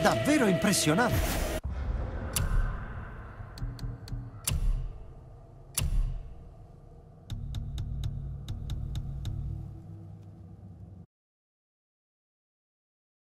Davvero impressionante!